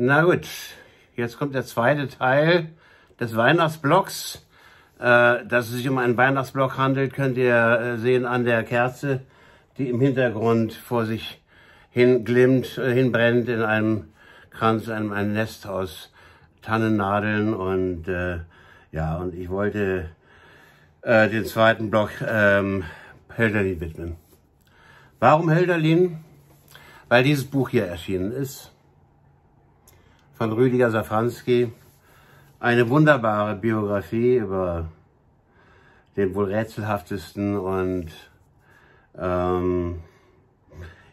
Na gut, jetzt kommt der zweite Teil des Weihnachtsblocks. Äh, dass es sich um einen Weihnachtsblock handelt, könnt ihr äh, sehen an der Kerze, die im Hintergrund vor sich hin glimmt, äh, hinbrennt in einem Kranz, einem, einem Nest aus Tannennadeln und äh, ja, und ich wollte äh, den zweiten Block ähm, Hölderlin widmen. Warum Hölderlin? Weil dieses Buch hier erschienen ist von Rüdiger Safranski. Eine wunderbare Biografie über den wohl rätselhaftesten und ähm,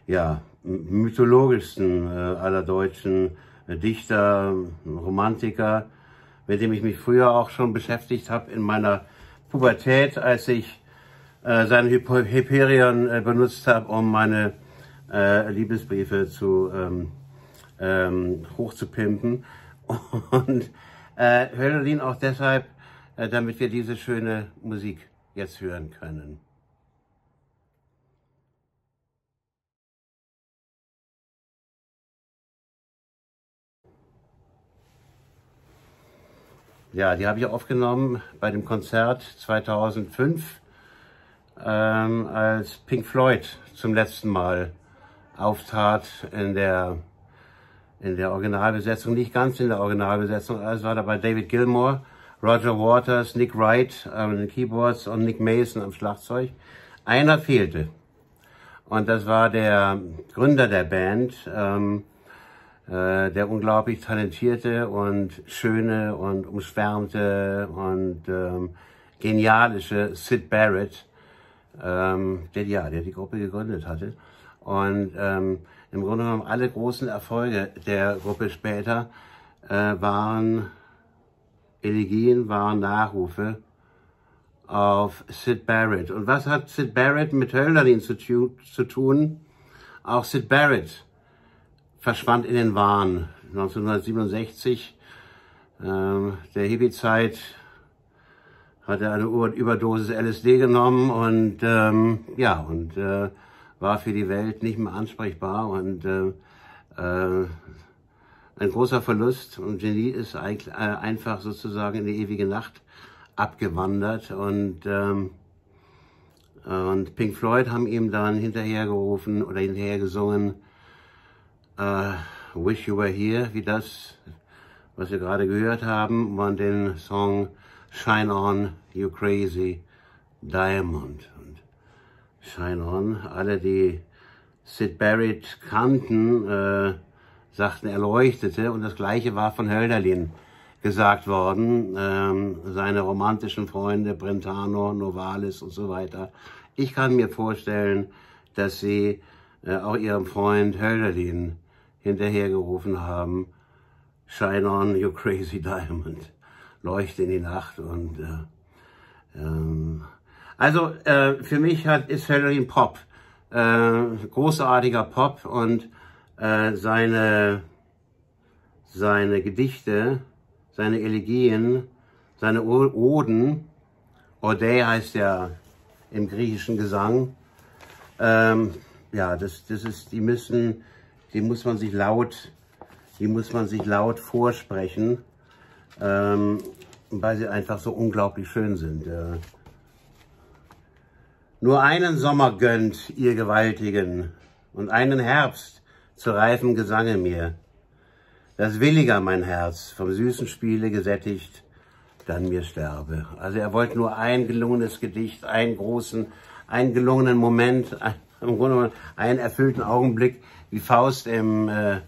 ja, mythologischsten äh, aller deutschen Dichter, Romantiker, mit dem ich mich früher auch schon beschäftigt habe in meiner Pubertät, als ich äh, seinen Hyperion äh, benutzt habe, um meine äh, Liebesbriefe zu ähm, ähm, hochzupimpen. Und äh, Hölderlin auch deshalb, äh, damit wir diese schöne Musik jetzt hören können. Ja, die habe ich aufgenommen bei dem Konzert 2005, ähm, als Pink Floyd zum letzten Mal auftrat in der, in der Originalbesetzung, nicht ganz in der Originalbesetzung, es war dabei David Gilmour, Roger Waters, Nick Wright an den Keyboards und Nick Mason am Schlagzeug. Einer fehlte. Und das war der Gründer der Band, ähm, äh, der unglaublich talentierte und schöne und umschwärmte und ähm, genialische Sid Barrett, ähm, der, ja, der die Gruppe gegründet hatte. Und ähm, im Grunde genommen alle großen Erfolge der Gruppe später äh, waren Elegien, waren Nachrufe auf Sid Barrett. Und was hat Sid Barrett mit Hölderlin zu, zu tun? Auch Sid Barrett verschwand in den Wahn. 1967, ähm, der Hippie-Zeit, hat er eine Überdosis LSD genommen und ähm, ja, und äh, war für die Welt nicht mehr ansprechbar und äh, äh, ein großer Verlust. Und Genie ist eigentlich, äh, einfach sozusagen in die ewige Nacht abgewandert und ähm, und Pink Floyd haben ihm dann hinterhergerufen oder hinterher gesungen, Uh, Wish You Were Here, wie das, was wir gerade gehört haben, und den Song Shine On, You Crazy Diamond. Und Shine On, alle, die Sid Barrett kannten, äh, sagten, er leuchtete. Und das Gleiche war von Hölderlin gesagt worden. Ähm, seine romantischen Freunde, Brentano, Novalis und so weiter. Ich kann mir vorstellen, dass sie äh, auch ihrem Freund Hölderlin hinterhergerufen haben, Shine on, you crazy diamond, leuchte in die Nacht und äh, ähm, also äh, für mich hat, ist Halloween Pop, äh, großartiger Pop und äh, seine, seine Gedichte, seine Elegien, seine Oden, Ode heißt ja im griechischen Gesang, ähm, ja, das, das ist, die müssen die muss man sich laut, die muss man sich laut vorsprechen, ähm, weil sie einfach so unglaublich schön sind. Äh. Nur einen Sommer gönnt ihr Gewaltigen und einen Herbst zu reifem Gesange mir. Das williger mein Herz, vom süßen Spiele gesättigt, dann mir sterbe. Also er wollte nur ein gelungenes Gedicht, einen großen, einen gelungenen Moment, im Grunde einen erfüllten Augenblick, wie Faust im, äh,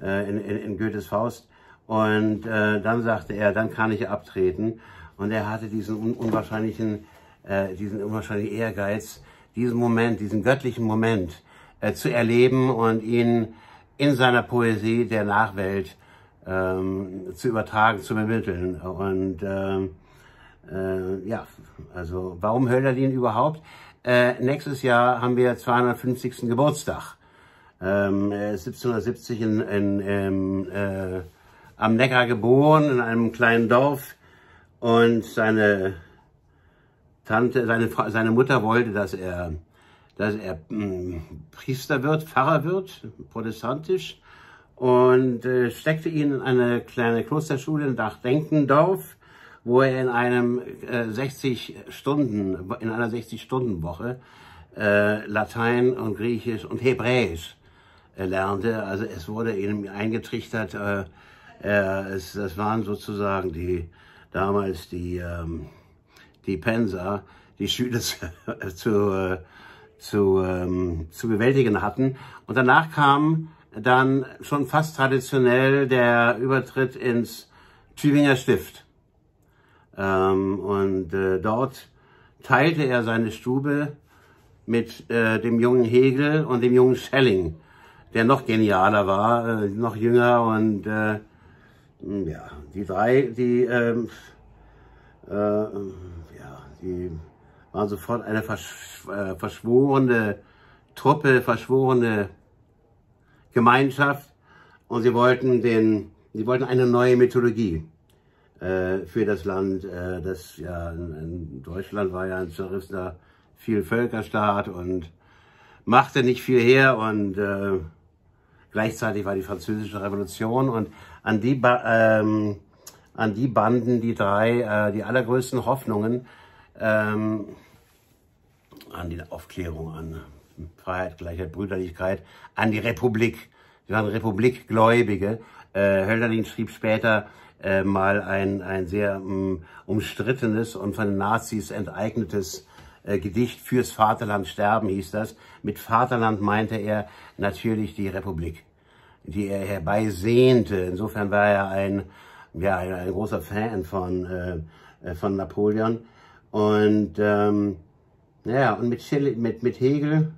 äh, in, in, in Goethes Faust. Und äh, dann sagte er, dann kann ich abtreten. Und er hatte diesen un unwahrscheinlichen, äh, diesen unwahrscheinlichen Ehrgeiz, diesen Moment, diesen göttlichen Moment äh, zu erleben und ihn in seiner Poesie der Nachwelt ähm, zu übertragen, zu vermitteln. Und ähm, äh, ja, also warum Hölderlin überhaupt? Äh, nächstes Jahr haben wir 250. Geburtstag. Ähm, er ist 1770 in, in, in, äh, am Neckar geboren, in einem kleinen Dorf. Und seine Tante, seine, seine Mutter wollte, dass er, dass er hm, Priester wird, Pfarrer wird, protestantisch. und äh, steckte ihn in eine kleine Klosterschule nach Denkendorf, wo er in einem äh, 60 Stunden, in einer 60 Stunden Woche äh, Latein und Griechisch und Hebräisch äh, lernte. Also es wurde ihm eingetrichtert, äh, es, das waren sozusagen die damals die ähm, die Pensa, die Schüler zu, äh, zu, ähm, zu bewältigen hatten. Und danach kam dann schon fast traditionell der Übertritt ins Tübinger Stift. Ähm, und äh, dort teilte er seine Stube mit äh, dem jungen Hegel und dem jungen Schelling, der noch genialer war, äh, noch jünger und äh, ja, die drei, die ähm, äh, ja, die waren sofort eine versch äh, verschworene Truppe, verschworene Gemeinschaft und sie wollten den, sie wollten eine neue Mythologie äh, für das Land. Äh, das ja in, in, Deutschland war ja ein zerrissener Vielvölkerstaat und machte nicht viel her und äh, gleichzeitig war die französische Revolution und an die ähm, an die Banden, die drei, äh, die allergrößten Hoffnungen ähm, an die Aufklärung, an Freiheit, Gleichheit, Brüderlichkeit, an die Republik. Sie waren Republikgläubige. Äh, Hölderlin schrieb später äh, mal ein, ein sehr um, umstrittenes und von den Nazis enteignetes äh, Gedicht fürs Vaterland sterben hieß das. Mit Vaterland meinte er natürlich die Republik, die er herbeisehnte. Insofern war er ein, ja, ein, ein großer Fan von, äh, äh von Napoleon. Und ähm, ja, und mit, Schilling, mit, mit Hegel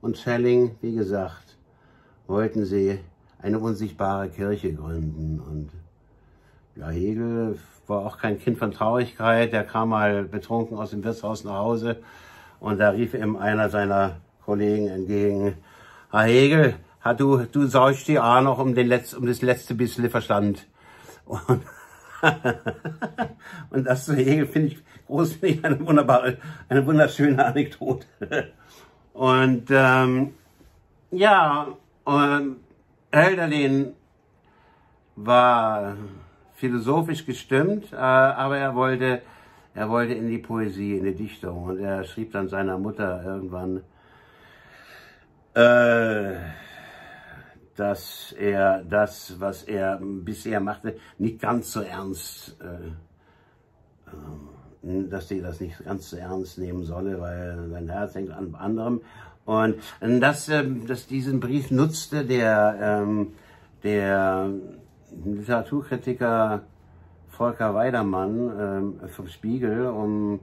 und Schelling, wie gesagt, wollten sie eine unsichtbare Kirche gründen. Und ja, Hegel war auch kein Kind von Traurigkeit. Der kam mal betrunken aus dem Wirtshaus nach Hause und da rief ihm einer seiner Kollegen entgegen, Herr Hegel, du, du saust die auch noch um, den Letz-, um das letzte bisschen Verstand. Und, und das zu Hegel finde ich großartig eine wunderbare, eine wunderschöne Anekdote. Und ähm, ja, und Hölderlin war philosophisch gestimmt, äh, aber er wollte, er wollte in die Poesie, in die Dichtung. Und er schrieb dann seiner Mutter irgendwann, äh, dass er das, was er bisher machte, nicht ganz so ernst, äh, äh, dass sie das nicht ganz so ernst nehmen solle, weil sein Herz hängt an anderem. Und dass, äh, dass diesen Brief nutzte der, ähm, der Literaturkritiker Volker Weidermann ähm, vom Spiegel, um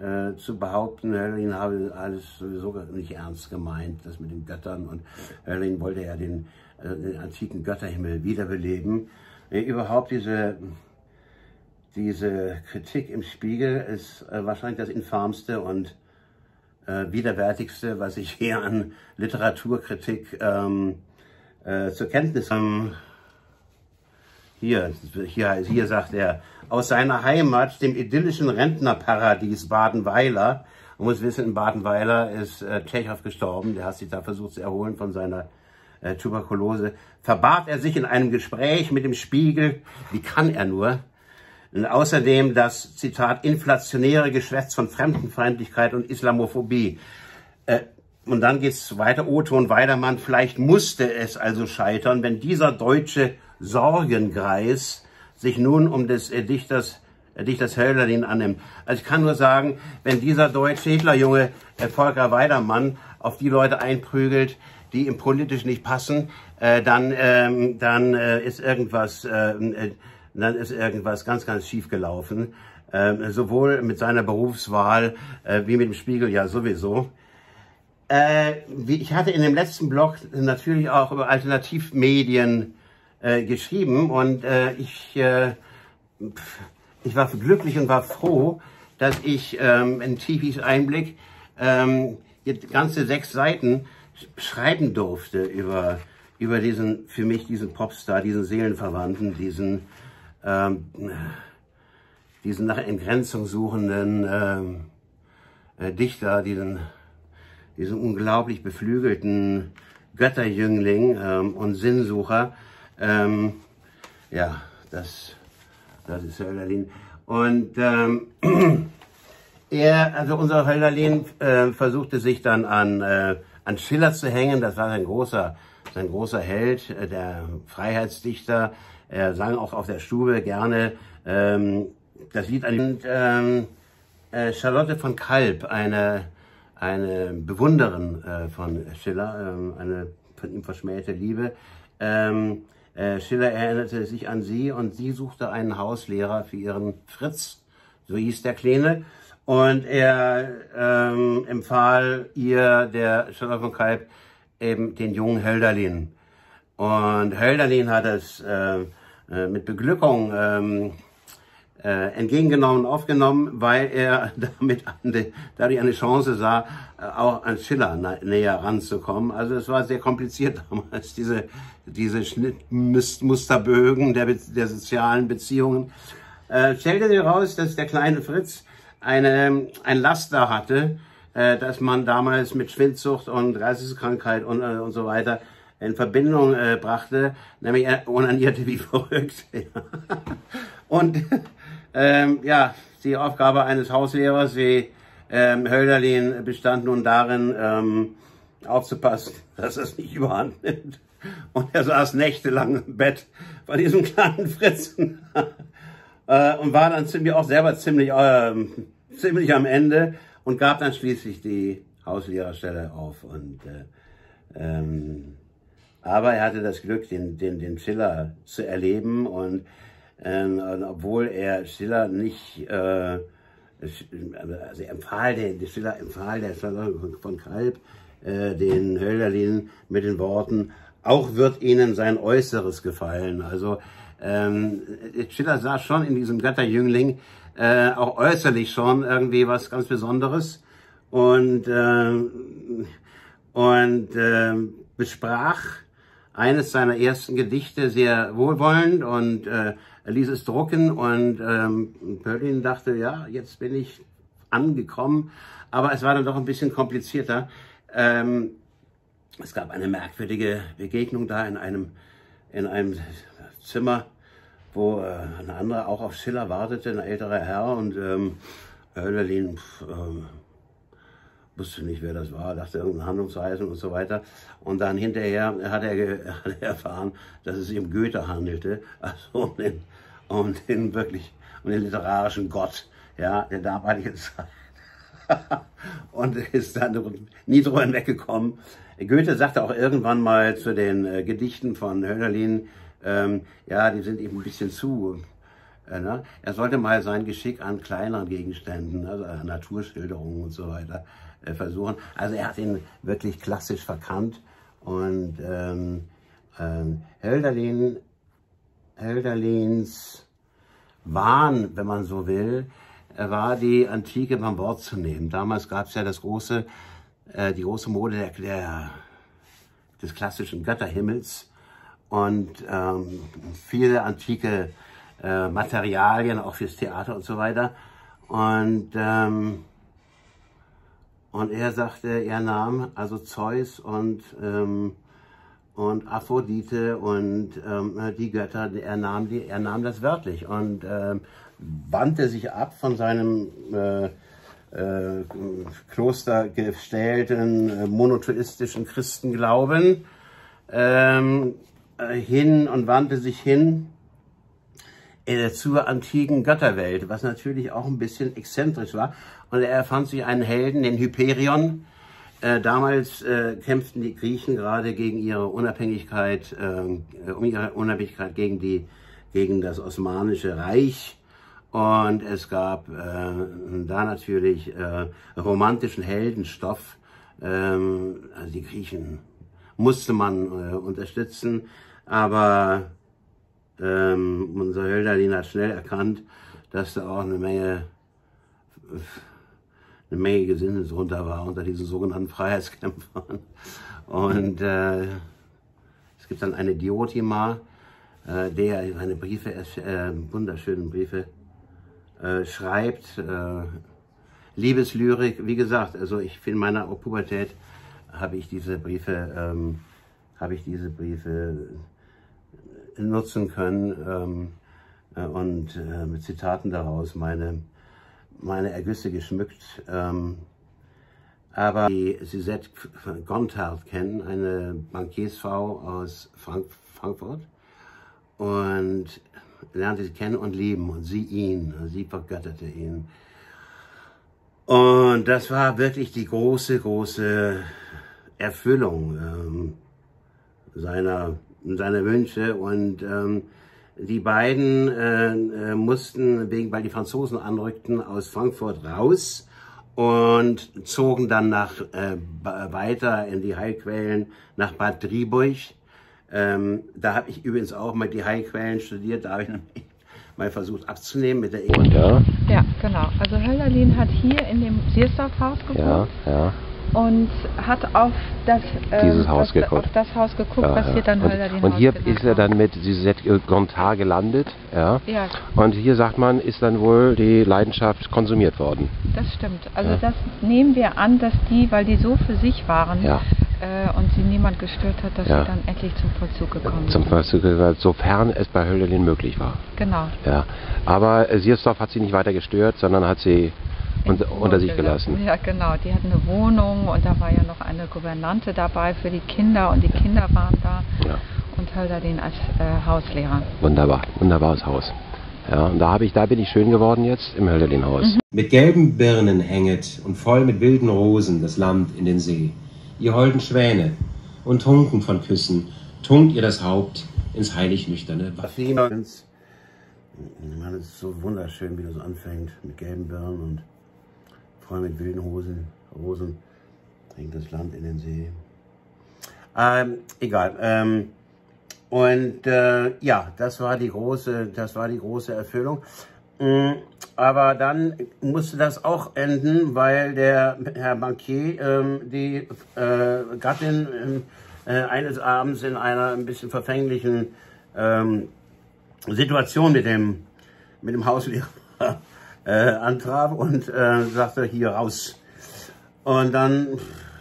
äh, zu behaupten, Hölderlin habe alles sowieso nicht ernst gemeint, das mit den Göttern. Und Hölderlin wollte ja den, äh, den antiken Götterhimmel wiederbeleben. Äh, überhaupt diese, diese Kritik im Spiegel ist äh, wahrscheinlich das infamste und äh, widerwärtigste, was ich hier an Literaturkritik ähm, äh, zur Kenntnis habe. Hier, hier, hier sagt er, aus seiner Heimat, dem idyllischen Rentnerparadies Badenweiler, man muss wissen, in Badenweiler ist äh, Tschechow gestorben, der hat sich da versucht zu erholen von seiner äh, Tuberkulose, verbat er sich in einem Gespräch mit dem Spiegel, wie kann er nur, und außerdem das, Zitat, inflationäre Geschwätz von Fremdenfeindlichkeit und Islamophobie. Äh, und dann geht's weiter, Otto und Weidermann, vielleicht musste es also scheitern, wenn dieser deutsche Sorgengreis sich nun um des äh, Dichters, äh, Dichters Hölderlin annimmt. Also ich kann nur sagen, wenn dieser deutsche Hitlerjunge äh, Volker Weidermann auf die Leute einprügelt, die ihm politisch nicht passen, äh, dann, ähm, dann äh, ist irgendwas, äh, äh, dann ist irgendwas ganz, ganz schief gelaufen. Äh, sowohl mit seiner Berufswahl äh, wie mit dem Spiegel ja sowieso. Äh, wie, ich hatte in dem letzten Blog natürlich auch über Alternativmedien äh, geschrieben und äh, ich, äh, ich war glücklich und war froh, dass ich ähm, in Tivis Einblick ähm, ganze sechs Seiten schreiben durfte über, über diesen, für mich diesen Popstar, diesen Seelenverwandten, diesen, ähm, diesen nach Entgrenzung suchenden ähm, äh, Dichter, diesen, diesen unglaublich beflügelten Götterjüngling ähm, und Sinnsucher. Ähm, ja, das, das ist Hölderlin. Und ähm, er, also unser Hölderlin äh, versuchte sich dann an, äh, an Schiller zu hängen. Das war sein großer, sein großer Held, äh, der Freiheitsdichter. Er sang auch auf der Stube gerne ähm, das Lied an und, ähm, äh, Charlotte von Kalb, eine, eine Bewunderin äh, von Schiller, ähm, eine von ihm verschmähte Liebe. Ähm, äh, Schiller erinnerte sich an sie und sie suchte einen Hauslehrer für ihren Fritz, so hieß der Kleine. Und er ähm, empfahl ihr, der Charlotte von Kalb, eben den jungen Hölderlin. Und Hölderlin hat es äh, äh, mit Beglückung ähm, äh, entgegengenommen, aufgenommen, weil er damit eine, dadurch eine Chance sah, äh, auch an Schiller näher ranzukommen. Also es war sehr kompliziert damals, diese, diese Schnittmusterbögen der, der sozialen Beziehungen. Äh, stellte sich heraus, dass der kleine Fritz eine, ein Laster hatte, äh, dass man damals mit Schwindsucht und Geisteskrankheit und, äh, und so weiter in Verbindung äh, brachte, nämlich er onanierte wie verrückt. und ähm, ja, die Aufgabe eines Hauslehrers wie ähm, Hölderlin bestand nun darin, ähm, aufzupassen, dass es nicht überhand nimmt. Und er saß nächtelang im Bett bei diesem kleinen Fritzen äh, und war dann ziemlich auch selber ziemlich, äh, ziemlich am Ende und gab dann schließlich die Hauslehrerstelle auf. Und, äh, ähm, aber er hatte das Glück, den, den, den Schiller zu erleben und ähm, obwohl er Schiller nicht, äh, also empfahl den, Schiller empfahl der von Kalb äh, den Hölderlin mit den Worten, auch wird ihnen sein Äußeres gefallen. Also ähm, Schiller sah schon in diesem Götterjüngling äh, auch äußerlich schon irgendwie was ganz Besonderes und, äh, und äh, besprach eines seiner ersten Gedichte sehr wohlwollend und äh, ließ es drucken und ähm, Berlin dachte, ja, jetzt bin ich angekommen. Aber es war dann doch ein bisschen komplizierter. Ähm, es gab eine merkwürdige Begegnung da in einem, in einem Zimmer, wo äh, ein anderer auch auf Schiller wartete, ein älterer Herr. Und ähm, Hölderlin ähm, wusste nicht, wer das war, dachte irgendein Handlungsweisen und so weiter. Und dann hinterher hat er, hat er erfahren, dass es sich um Goethe handelte, also um den, um den wirklich, um den literarischen Gott, ja, der damaligen Zeit. und ist dann nie drüber hinweggekommen. Goethe sagte auch irgendwann mal zu den äh, Gedichten von Hölderlin, ähm, ja, die sind eben ein bisschen zu. Äh, ne? Er sollte mal sein Geschick an kleineren Gegenständen, also Naturschilderungen und so weiter, äh, versuchen. Also er hat ihn wirklich klassisch verkannt und ähm, ähm, Hölderlin, Hölderlins Wahn, wenn man so will, war die Antike beim Wort zu nehmen. Damals gab es ja das große, äh, die große Mode der, der, des klassischen Götterhimmels und ähm, viele antike äh, Materialien, auch fürs Theater und so weiter. Und ähm, und er sagte, er nahm also Zeus und, ähm, und Aphrodite und ähm, die Götter, er nahm, die, er nahm das wörtlich und ähm, wandte sich ab von seinem äh, äh, klostergestellten, äh, monotheistischen Christenglauben ähm, äh, hin und wandte sich hin zur antiken Götterwelt, was natürlich auch ein bisschen exzentrisch war. Und er erfand sich einen Helden, den Hyperion. Äh, damals äh, kämpften die Griechen gerade gegen ihre Unabhängigkeit, um ihre Unabhängigkeit gegen, die, gegen das Osmanische Reich. Und es gab da natürlich romantischen Heldenstoff. Ähm, also die Griechen musste man äh, unterstützen, aber ähm, unser Hölderlin hat schnell erkannt, dass da auch eine Menge, eine Menge Gesinde drunter war unter diesen sogenannten Freiheitskämpfern. Und äh, es gibt dann eine Diotima, äh, der seine Briefe, äh, wunderschönen Briefe äh, schreibt. Äh, Liebeslyrik, wie gesagt, also ich in meiner Pubertät habe ich diese Briefe ähm, habe ich diese Briefe nutzen können ähm, äh, und äh, mit Zitaten daraus meine, meine Ergüsse geschmückt. Ähm, aber die Suzette Gontard kennen, eine Bankiersfrau aus Frank Frankfurt und lernte sie kennen und lieben und sie ihn, sie vergötterte ihn. Und das war wirklich die große, große Erfüllung ähm, seiner, seiner Wünsche und ähm, die beiden äh, äh, mussten, wegen, weil die Franzosen anrückten, aus Frankfurt raus und zogen dann nach, äh, weiter in die Heilquellen nach Bad Driburg. Ähm, da habe ich übrigens auch mal die Heilquellen studiert, da habe ich mal versucht abzunehmen mit der e ja. ja, genau. Also Hölderlin hat hier in dem Siersdorf-Haus gewohnt. Ja, ja und hat auf das, ähm, Haus was, auf das Haus geguckt, ja, was hier dann und, Hölderlin Und hier ist er dann mit Suzette Gontard gelandet. Ja. ja. Und hier sagt man, ist dann wohl die Leidenschaft konsumiert worden. Das stimmt. Also ja. das nehmen wir an, dass die, weil die so für sich waren ja. äh, und sie niemand gestört hat, dass ja. sie dann endlich zum Vollzug gekommen sind. Zum Vollzug sofern es bei Hölderlin möglich war. Genau. Ja. Aber äh, Siersdorf hat sie nicht weiter gestört, sondern hat sie und, unter sich gelassen. Ja, genau. Die hatten eine Wohnung und da war ja noch eine Gouvernante dabei für die Kinder und die Kinder waren da. Ja. Und Hölderlin als äh, Hauslehrer. Wunderbar, wunderbares Haus. Ja, und da, ich, da bin ich schön geworden jetzt im Hölderlin-Haus. Mhm. Mit gelben Birnen hänget und voll mit wilden Rosen das Land in den See. Ihr holden Schwäne und trunken von Küssen, tunkt ihr das Haupt ins heilig nüchterne Wasser. Man, es ist so wunderschön, wie das anfängt mit gelben Birnen und voll mit wilden Hosen, Rosen, trinkt das Land in den See. Ähm, egal. Ähm, und äh, ja, das war die große, das war die große Erfüllung. Ähm, aber dann musste das auch enden, weil der Herr Bankier ähm, die äh, Gattin äh, eines Abends in einer ein bisschen verfänglichen ähm, Situation mit dem mit dem Hauslehrer äh, antraf und äh, sagte, hier raus. Und dann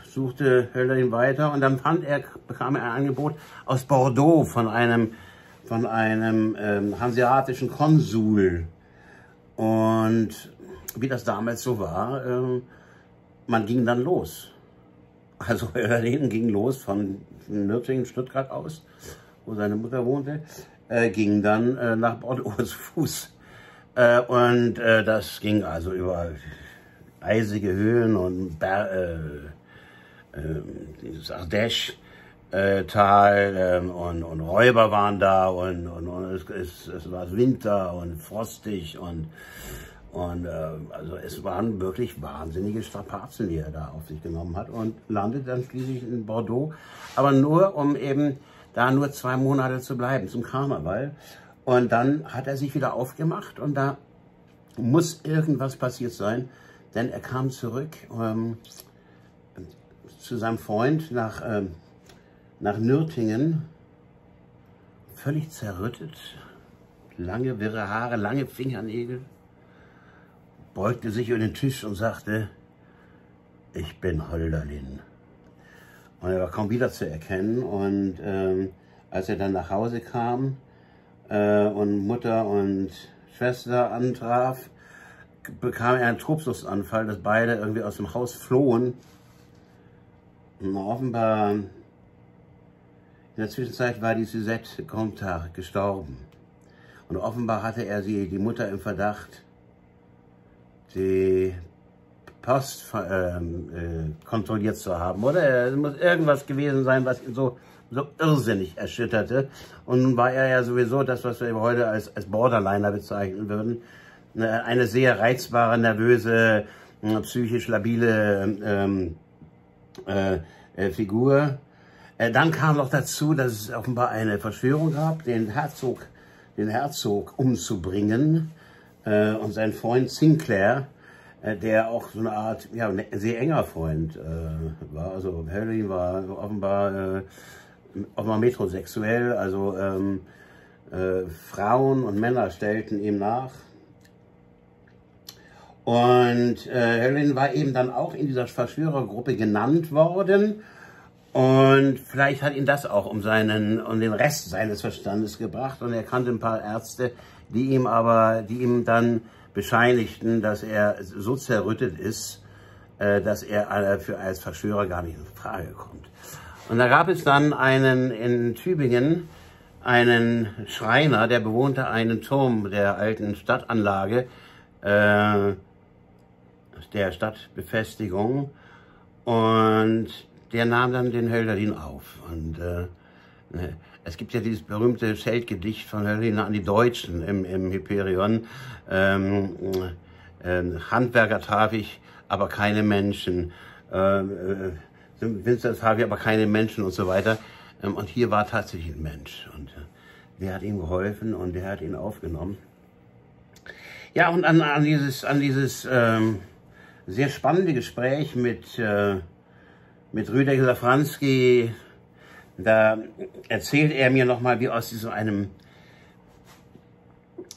suchte Höller ihn weiter und dann fand er, bekam er ein Angebot aus Bordeaux von einem, von einem ähm, hanseatischen Konsul. Und wie das damals so war, äh, man ging dann los. Also Höllerlin ging los von Nürtingen, Stuttgart aus, wo seine Mutter wohnte, äh, ging dann äh, nach Bordeaux zu Fuß. Äh, und äh, das ging also über eisige Höhen und Ber äh, äh. Äh, Tal ähm, und, und Räuber waren da und, und, und es, es, es, war Winter und frostig und, und äh, also es waren wirklich wahnsinnige Strapazen, die er da auf sich genommen hat und landet dann schließlich in Bordeaux, aber nur um eben da nur zwei Monate zu bleiben zum Karneval und dann hat er sich wieder aufgemacht und da muss irgendwas passiert sein, denn er kam zurück ähm, zu seinem Freund nach, ähm, nach Nürtingen, völlig zerrüttet, lange wirre Haare, lange Fingernägel, beugte sich über den Tisch und sagte, ich bin Holderlin. Und er war kaum wieder zu erkennen und ähm, als er dann nach Hause kam, äh, und Mutter und Schwester antraf, bekam er einen Trubsuchtanfall, dass beide irgendwie aus dem Haus flohen. Und offenbar in der Zwischenzeit war die Suzette Gontard gestorben. Und offenbar hatte er sie, die Mutter im Verdacht, die Post ähm, äh, kontrolliert zu haben. Oder es muss irgendwas gewesen sein, was ihn so so irrsinnig erschütterte. Und nun war er ja sowieso das, was wir heute als, als Borderliner bezeichnen würden. Eine sehr reizbare, nervöse, äh, psychisch labile ähm, äh, äh, Figur. Äh, dann kam noch dazu, dass es offenbar eine Verschwörung gab, den Herzog, den Herzog umzubringen äh, und sein Freund Sinclair, äh, der auch so eine Art, ja, ein sehr enger Freund äh, war. Also Harry war offenbar äh, auch mal metrosexuell, also ähm, äh, Frauen und Männer stellten ihm nach. Und äh, Helen war eben dann auch in dieser Verschwörergruppe genannt worden. Und vielleicht hat ihn das auch um seinen, um den Rest seines Verstandes gebracht. Und er kannte ein paar Ärzte, die ihm aber, die ihm dann bescheinigten, dass er so zerrüttet ist, äh, dass er für als Verschwörer gar nicht in Frage kommt. Und da gab es dann einen in Tübingen, einen Schreiner, der bewohnte einen Turm der alten Stadtanlage, äh, der Stadtbefestigung. Und der nahm dann den Hölderlin auf. Und äh, es gibt ja dieses berühmte Feldgedicht von Hölderlin an die Deutschen im, im Hyperion. Ähm, äh, Handwerker traf ich, aber keine Menschen. Äh, ich, aber keine Menschen und so weiter. Ähm, und hier war tatsächlich ein Mensch. Und äh, der hat ihm geholfen und der hat ihn aufgenommen. Ja, und an, an dieses, an dieses ähm, sehr spannende Gespräch mit äh, mit Rüdiger Safranski, da erzählt er mir nochmal, wie aus so einem,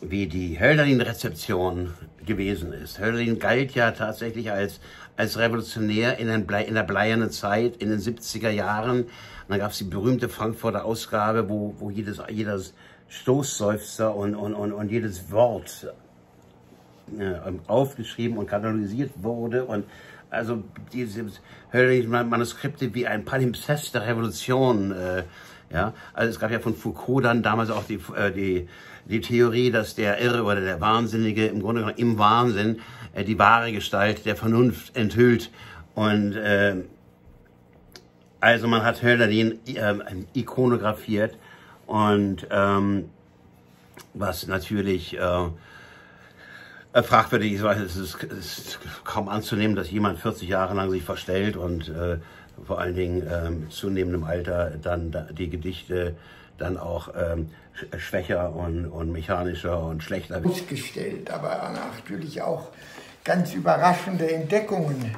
wie die Hölderlin-Rezeption gewesen ist. Hölderlin galt ja tatsächlich als, als Revolutionär in, Blei, in der bleiernen Zeit, in den 70er Jahren. Und dann gab es die berühmte Frankfurter Ausgabe, wo, wo jedes, jedes Stoßseufzer und, und, und, und jedes Wort äh, aufgeschrieben und katalogisiert wurde. Und also diese Manuskripte wie ein Palimpsest der Revolution. Äh, ja, also es gab ja von Foucault dann damals auch die, äh, die, die Theorie, dass der Irre oder der Wahnsinnige im Grunde genommen im Wahnsinn äh, die wahre Gestalt der Vernunft enthüllt. Und äh, also man hat Hölderlin äh, ikonografiert und ähm, was natürlich äh, äh, fragwürdig ist, es ist, ist kaum anzunehmen, dass jemand 40 Jahre lang sich verstellt und äh, vor allen Dingen ähm, zunehmendem Alter dann da, die Gedichte dann auch ähm, schwächer und, und mechanischer und schlechter. Ausgestellt, aber natürlich auch ganz überraschende Entdeckungen,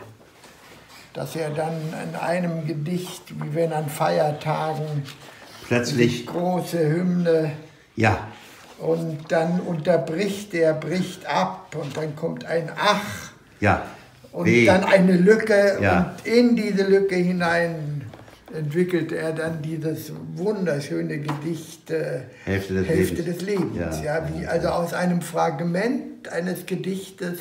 dass er dann in einem Gedicht, wie wenn an Feiertagen plötzlich große Hymne ja und dann unterbricht er, bricht ab und dann kommt ein Ach. Ja. Und Weh. dann eine Lücke ja. und in diese Lücke hinein entwickelt er dann dieses wunderschöne Gedicht äh, Hälfte des Hälfte Lebens, des Lebens ja. ja wie also aus einem Fragment eines Gedichtes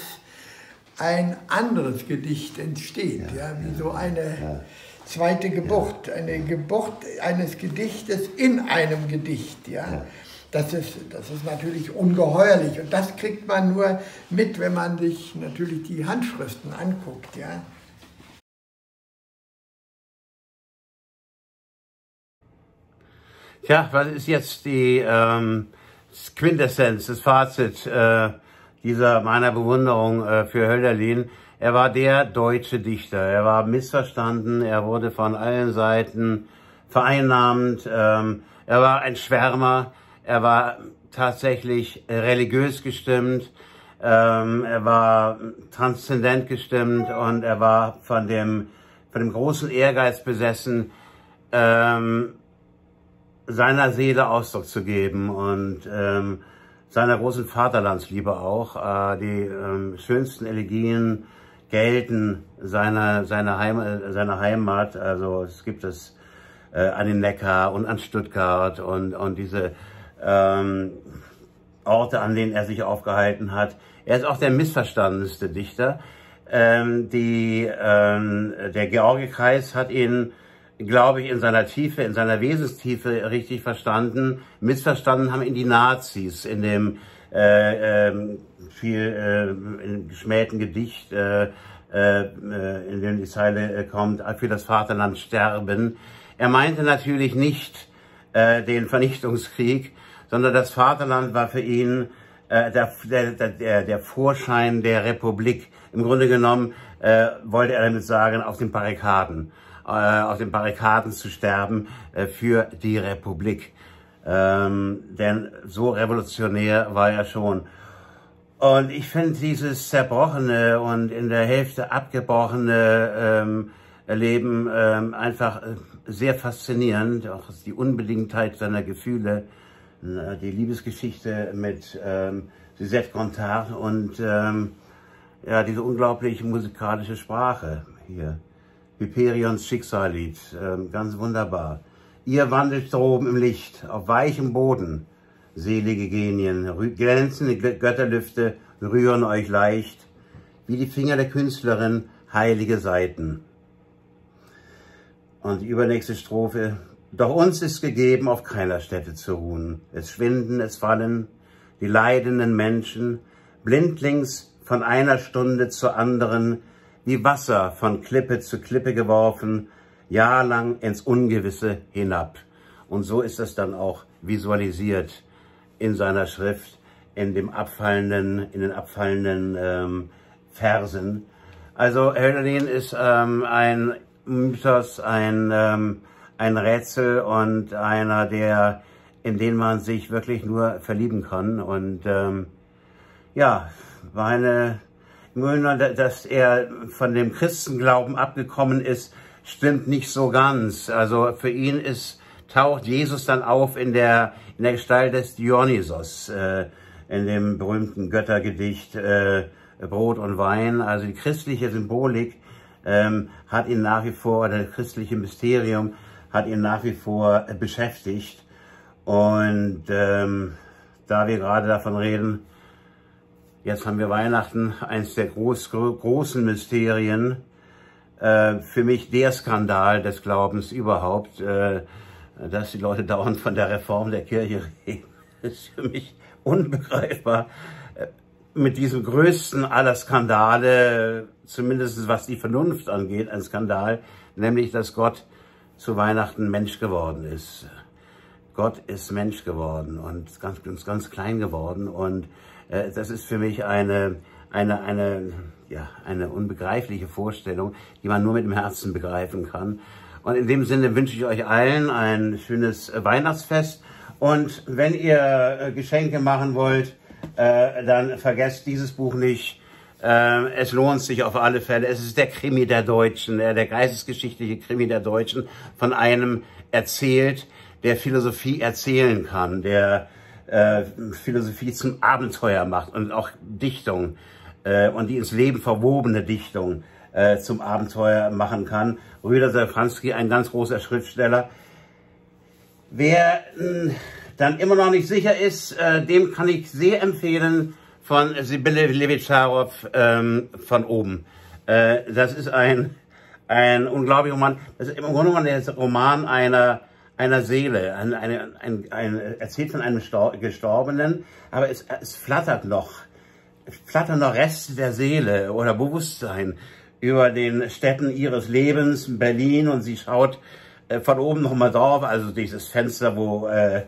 ein anderes Gedicht entsteht, ja, ja wie so eine zweite Geburt, eine Geburt eines Gedichtes in einem Gedicht, ja. Das ist, das ist natürlich ungeheuerlich und das kriegt man nur mit, wenn man sich natürlich die Handschriften anguckt. Ja. Tja, was ist jetzt die ähm, Quintessenz, das Fazit äh, dieser meiner Bewunderung äh, für Hölderlin? Er war der deutsche Dichter. Er war missverstanden. Er wurde von allen Seiten vereinnahmt. Ähm, er war ein Schwärmer. Er war tatsächlich religiös gestimmt, ähm, er war transzendent gestimmt und er war von dem, von dem großen Ehrgeiz besessen, ähm, seiner Seele Ausdruck zu geben und ähm, seiner großen Vaterlandsliebe auch. Äh, die ähm, schönsten Elegien gelten seiner, seiner, Heim, seiner Heimat. Also es gibt es äh, an den Neckar und an Stuttgart und, und diese ähm, Orte, an denen er sich aufgehalten hat. Er ist auch der missverstandenste Dichter. Ähm, die, ähm, der Georgikreis hat ihn, glaube ich, in seiner Tiefe, in seiner Wesenstiefe richtig verstanden. Missverstanden haben ihn die Nazis in dem äh, äh, viel äh, geschmähten Gedicht, äh, äh, in dem die Zeile äh, kommt, für das Vaterland sterben. Er meinte natürlich nicht äh, den Vernichtungskrieg, sondern das Vaterland war für ihn äh, der, der, der, der Vorschein der Republik. Im Grunde genommen äh, wollte er damit sagen, auf den Barrikaden, äh, auf den Barrikaden zu sterben äh, für die Republik. Ähm, denn so revolutionär war er schon. Und ich finde dieses zerbrochene und in der Hälfte abgebrochene ähm, Leben ähm, einfach äh, sehr faszinierend, auch die Unbedingtheit seiner Gefühle die Liebesgeschichte mit ähm, Suzette Gontard und ähm, ja, diese unglaublich musikalische Sprache hier. Hyperions Schicksallied, äh, ganz wunderbar. Ihr wandelt droben im Licht, auf weichem Boden, selige Genien, glänzende Götterlüfte rühren euch leicht, wie die Finger der Künstlerin heilige Seiten. Und die übernächste Strophe. Doch uns ist gegeben, auf keiner Stätte zu ruhen. Es schwinden, es fallen, die leidenden Menschen, blindlings von einer Stunde zur anderen, wie Wasser von Klippe zu Klippe geworfen, jahrelang ins Ungewisse hinab. Und so ist es dann auch visualisiert in seiner Schrift, in dem abfallenden, in den abfallenden ähm, Versen. Also Hölderlin ist ähm, ein Mythos, ein, ähm, ein Rätsel und einer, der, in den man sich wirklich nur verlieben kann. Und ähm, ja, meine, dass er von dem Christenglauben abgekommen ist, stimmt nicht so ganz. Also für ihn ist, taucht Jesus dann auf in der, in der Gestalt des Dionysos, äh, in dem berühmten Göttergedicht äh, Brot und Wein. Also die christliche Symbolik ähm, hat ihn nach wie vor, oder das christliche Mysterium hat ihn nach wie vor beschäftigt. Und ähm, da wir gerade davon reden, jetzt haben wir Weihnachten, eins der groß, großen Mysterien, äh, für mich der Skandal des Glaubens überhaupt, äh, dass die Leute dauernd von der Reform der Kirche reden, ist für mich unbegreifbar. Äh, mit diesem größten aller Skandale, zumindest was die Vernunft angeht, ein Skandal, nämlich dass Gott zu Weihnachten Mensch geworden ist. Gott ist Mensch geworden und ganz, ganz, ganz klein geworden und äh, das ist für mich eine, eine, eine, ja, eine unbegreifliche Vorstellung, die man nur mit dem Herzen begreifen kann. Und in dem Sinne wünsche ich euch allen ein schönes Weihnachtsfest. Und wenn ihr äh, Geschenke machen wollt, äh, dann vergesst dieses Buch nicht. Äh, es lohnt sich auf alle Fälle. Es ist der Krimi der Deutschen, äh, der geistesgeschichtliche Krimi der Deutschen, von einem erzählt, der Philosophie erzählen kann, der äh, Philosophie zum Abenteuer macht und auch Dichtung äh, und die ins Leben verwobene Dichtung äh, zum Abenteuer machen kann. Rüder Safranski, ein ganz großer Schriftsteller. Wer hm, dann immer noch nicht sicher ist, äh, dem kann ich sehr empfehlen von Sibylle Levitscharow ähm, von oben. Äh, das ist ein, ein unglaublicher Roman. Das ist im Grunde genommen der Roman einer einer Seele, ein, ein, ein, ein, erzählt von einem Gestorbenen, aber es, es flattert noch, es flattern noch Reste der Seele oder Bewusstsein über den Städten ihres Lebens, Berlin, und sie schaut äh, von oben nochmal drauf, also dieses Fenster, wo äh,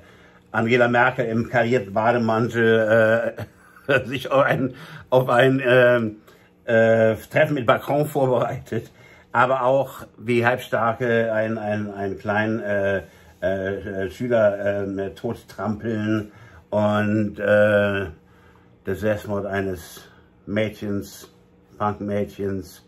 Angela Merkel im karierten Bademantel äh, sich auf ein, auf ein äh, äh, Treffen mit Macron vorbereitet, aber auch wie halbstarke ein, ein, ein kleinen äh, äh, Schüler äh, tot trampeln und äh, der Selbstmord eines Mädchens, Punkmädchens,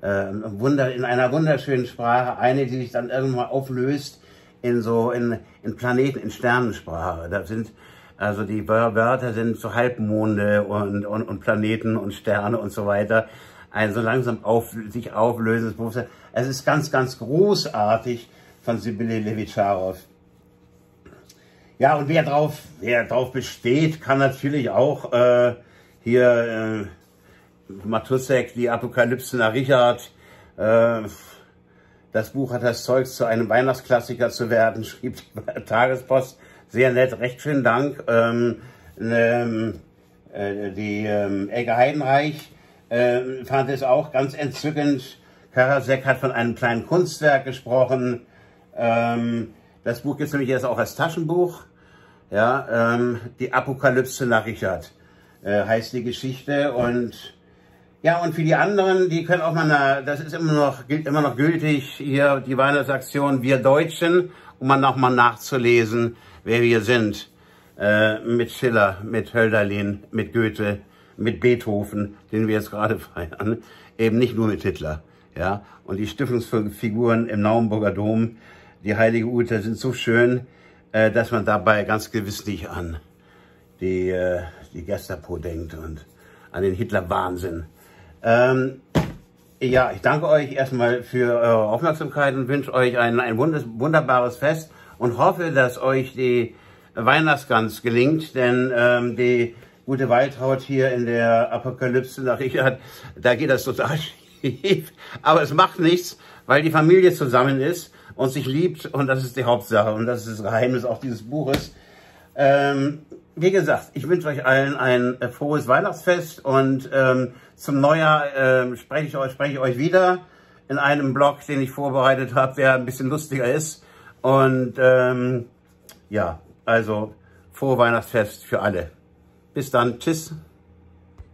äh, Wunder, in einer wunderschönen Sprache, eine, die sich dann irgendwann auflöst in so, in, in Planeten, in Sternensprache. Da sind, also die Wörter sind so Halbmonde und, und, und Planeten und Sterne und so weiter. Ein so langsam auf, sich auflösendes Bewusstsein. Es ist ganz, ganz großartig von Sibylle Levitscharow. Ja, und wer drauf, wer drauf besteht, kann natürlich auch äh, hier äh, Matusek, die Apokalypse nach Richard, äh, das Buch hat das Zeug, zu einem Weihnachtsklassiker zu werden, schrieb die Tagespost. Sehr nett, recht schönen Dank. Ähm, ähm, äh, die ähm, Elke Heidenreich äh, fand es auch ganz entzückend. Karasek hat von einem kleinen Kunstwerk gesprochen. Ähm, das Buch gibt es nämlich jetzt auch als Taschenbuch. Ja, ähm, die Apokalypse nach Richard äh, heißt die Geschichte und ja, und für die anderen, die können auch mal, eine, das ist immer noch, gilt immer noch gültig, hier die Weihnachtsaktion Wir Deutschen, um mal nochmal nachzulesen, wer wir sind. Äh, mit Schiller, mit Hölderlin, mit Goethe, mit Beethoven, den wir jetzt gerade feiern. Eben nicht nur mit Hitler. Ja, und die Stiftungsfiguren im Naumburger Dom, die heilige Ute, sind so schön, äh, dass man dabei ganz gewiss nicht an die, äh, die Gestapo denkt und an den Hitler-Wahnsinn. Ähm, Ja, ich danke euch erstmal für eure Aufmerksamkeit und wünsche euch ein, ein wunderbares Fest und hoffe, dass euch die Weihnachtsgans gelingt, denn ähm, die gute Waldhaut hier in der Apokalypse nach Richard, da geht das total schief. Aber es macht nichts, weil die Familie zusammen ist und sich liebt und das ist die Hauptsache und das ist das Geheimnis auch dieses Buches. Ähm, wie gesagt, ich wünsche euch allen ein äh, frohes Weihnachtsfest und ähm, zum Neujahr äh, spreche, ich euch, spreche ich euch wieder in einem Blog, den ich vorbereitet habe, der ein bisschen lustiger ist. Und ähm, ja, also frohe Weihnachtsfest für alle. Bis dann, tschüss.